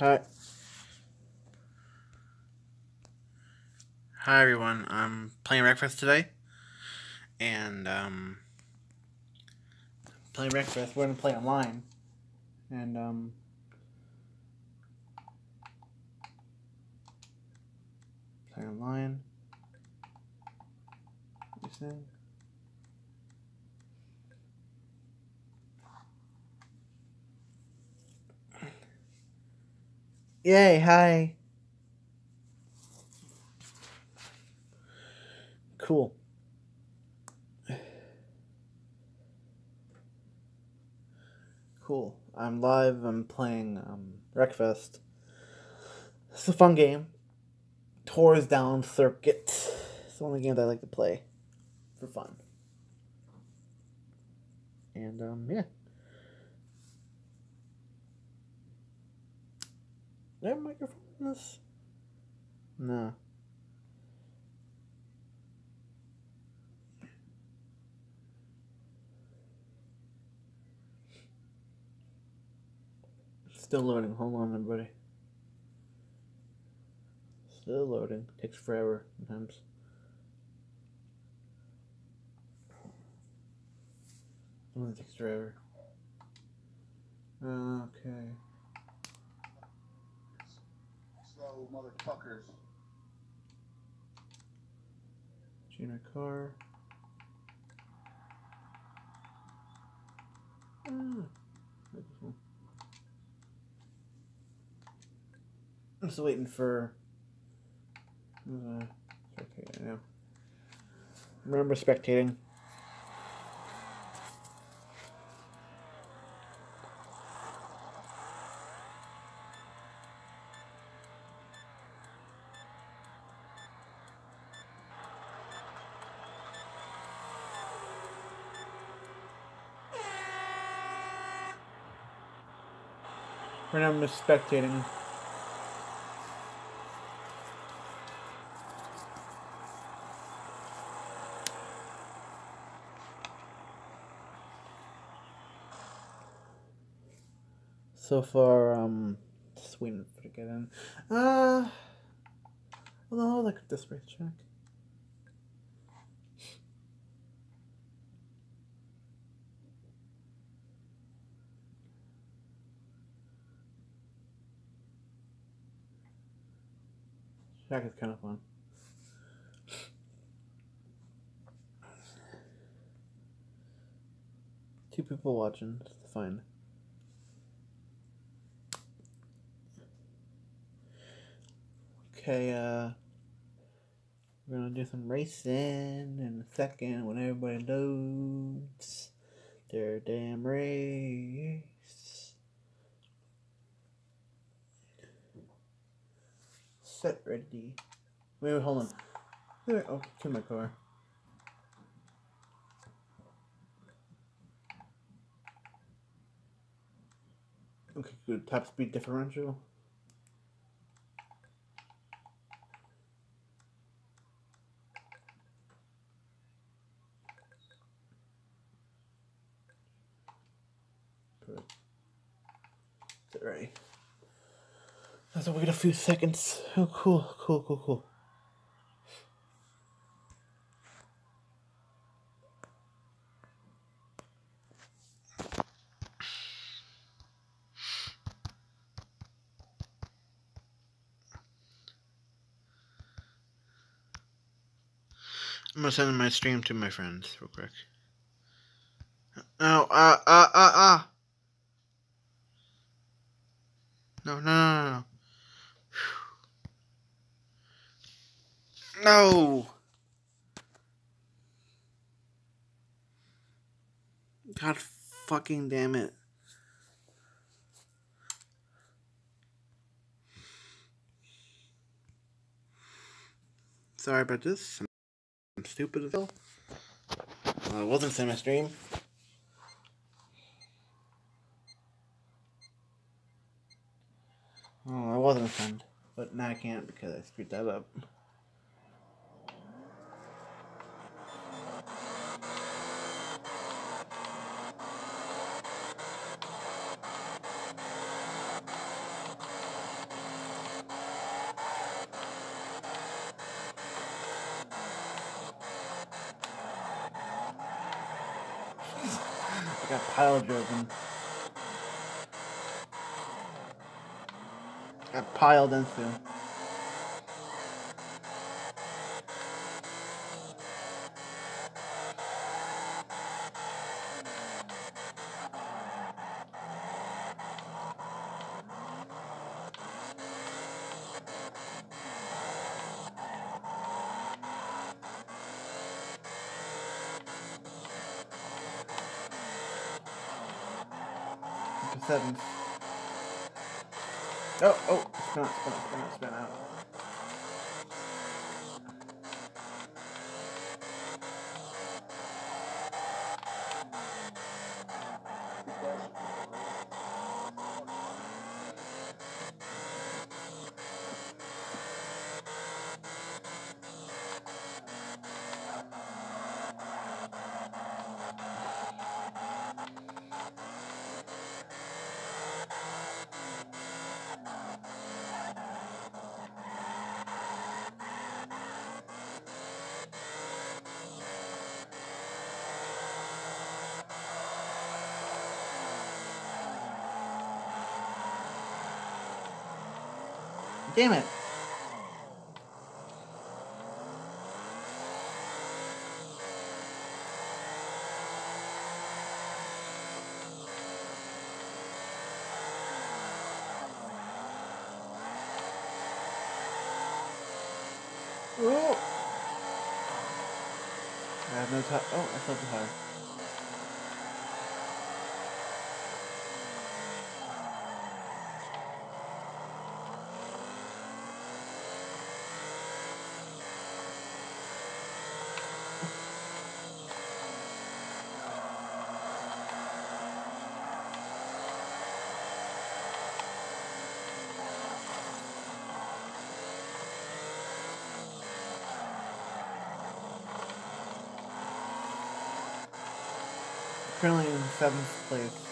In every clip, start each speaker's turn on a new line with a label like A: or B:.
A: Hi. Hi everyone. I'm playing Wreckfest today, and um, playing Wreckfest. We're gonna play online, and um, play online. You said. Yay! Hi. Cool. Cool. I'm live. I'm playing um, Wreckfest. It's a fun game. Tours Down Circuit. It's the only game that I like to play for fun. And um, yeah. Have microphone in this? No. Still loading. Hold on, everybody. Still loading. Takes forever sometimes. Sometimes takes forever. Okay.
B: Slow motherfuckers.
A: Gina car. Ah. I'm still waiting for. Uh, spectating now. Remember spectating. Now I'm just spectating. So far, um, it to get in. Uh, well, no, like this race track. Track is kind of fun. Two people watching, it's fine. Okay, uh, we're gonna do some racing in a second when everybody loads their damn race. Set ready. Wait, wait, hold on. Wait, oh, to my car. Okay, good. Top speed differential. Perfect. Is it ready? Have to wait a few seconds. Oh, cool, cool, cool, cool. I'm gonna send my stream to my friends real quick. Oh, ah, ah, ah, ah. No, no, no, no, no. No. God fucking damn it. Sorry about this. I'm stupid as hell. Uh, well, I wasn't semi stream. Oh, I wasn't offended. But now I can't because I screwed that up. Got pile driven. Got piled into. Seventh. Oh, oh, spin out, spin out, spin out, spin out. Damn it. Oh. I have the tire. Currently in seventh place.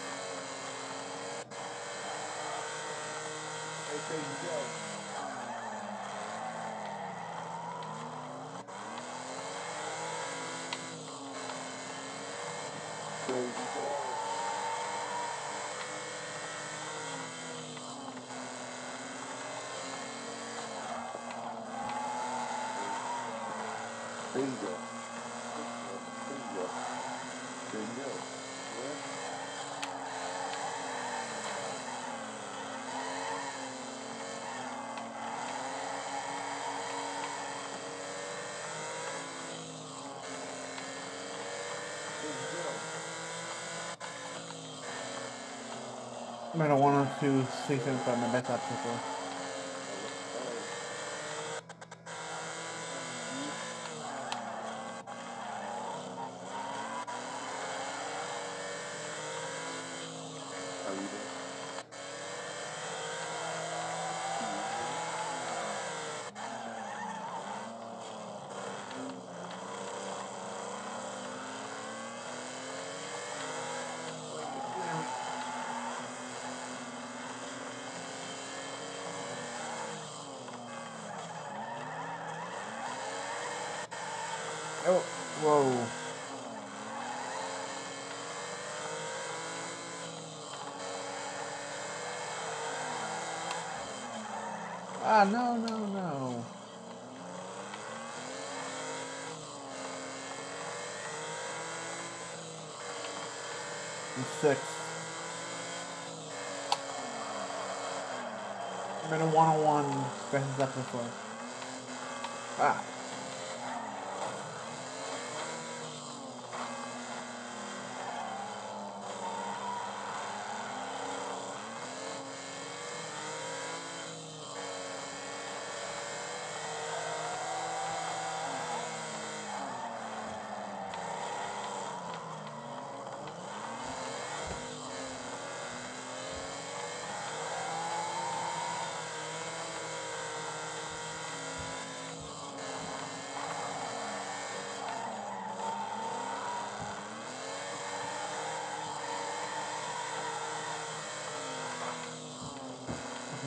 A: Gonna one or two and five my best for.
B: How you?
A: Oh, whoa. Ah, no, no, no. I'm sixth. I'm in a one-on-one versus up before. Ah.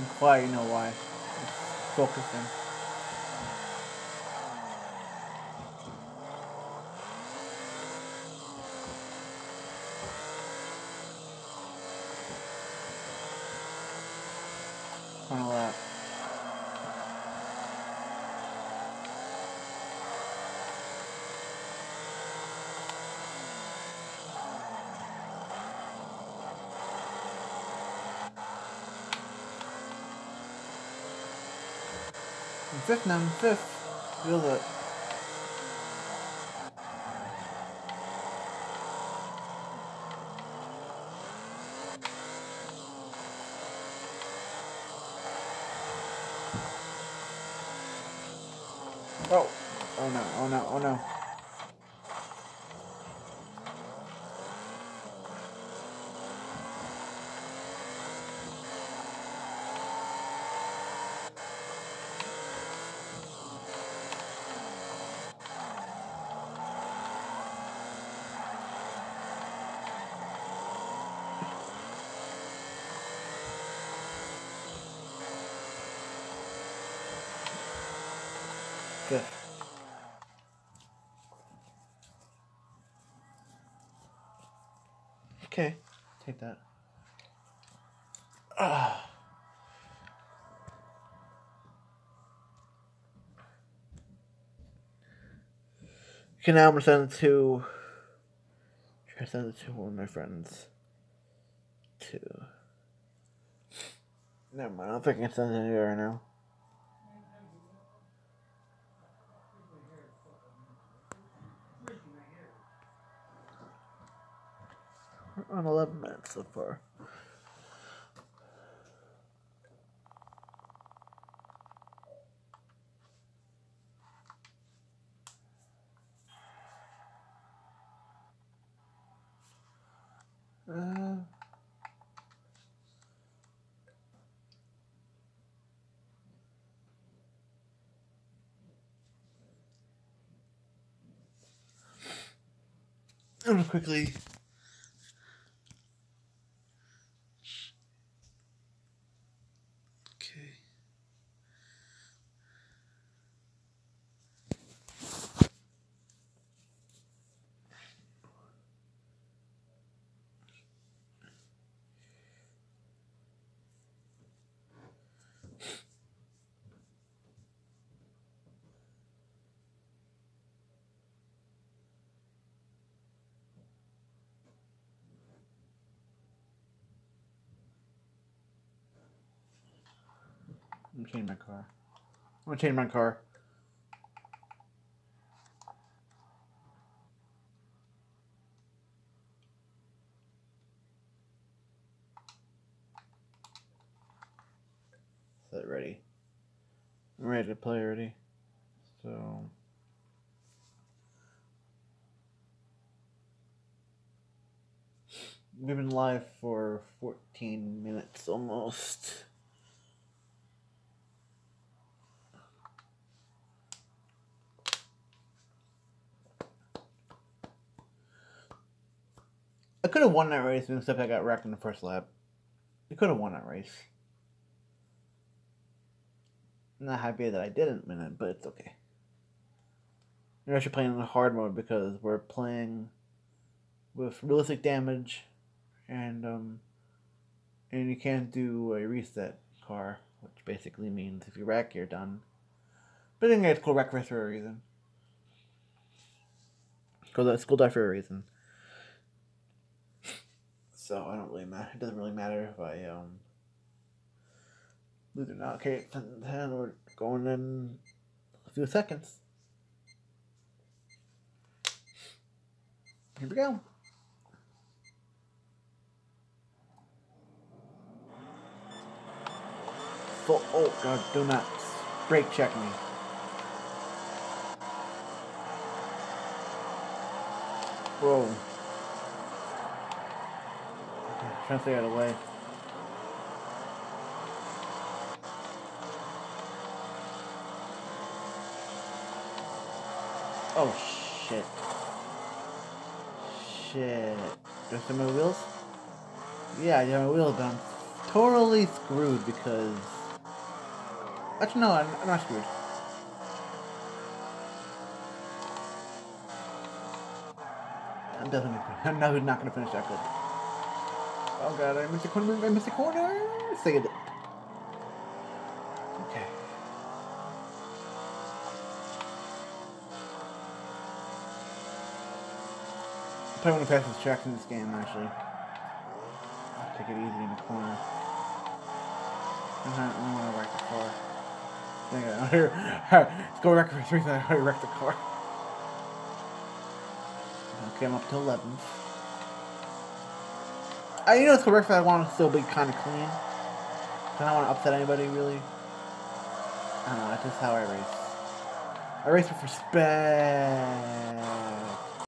A: Quiet, you know why. Just focusing. Final lap. I'm fifth I'm fifth. Feels it. Oh. Oh no, oh no, oh no. Fifth. Okay, take that. Okay, now I'm gonna send it to. Try to send it to one of my friends. To. Never mind. I don't think I can send it anywhere right now. On 11 minutes so far. Uh, I'm quickly I'm change my car. I'm gonna change my car. Set ready. I'm ready to play already. So. We've been live for 14 minutes almost. Could have won that race except I got wrecked in the first lap. I could have won that race. I'm not happy that I didn't win it, but it's okay. We're actually playing in the hard mode because we're playing with realistic damage and um and you can't do a reset car, which basically means if you wreck you're done. But anyway, it's called wreck race for a reason. Called it's called die for a reason. So I don't really matter. It doesn't really matter if I um lose or not. Okay, then we're going in a few seconds. Here we go. Oh God! Do not brake check me. Whoa. Trying to stay out the way. Oh shit. Shit. Do I have my wheels? Yeah, I have my wheels, but I'm totally screwed because. Actually, no, I'm, I'm not screwed. I'm definitely. I'm not, not gonna finish that good. Oh god, I missed a corner, I missed a corner! Second. Okay. I probably want to pass the tracks in this game, actually. I'll take it easy in the corner. Uh huh. I don't want to wreck the car. Dang it, out here. Let's go wreck for three, I already wrecked the car. Okay, I'm up to 11th. I, you know, it's correct that I want to still be kind of clean. I don't want to upset anybody, really. I don't know, that's just how I race. I race for respect.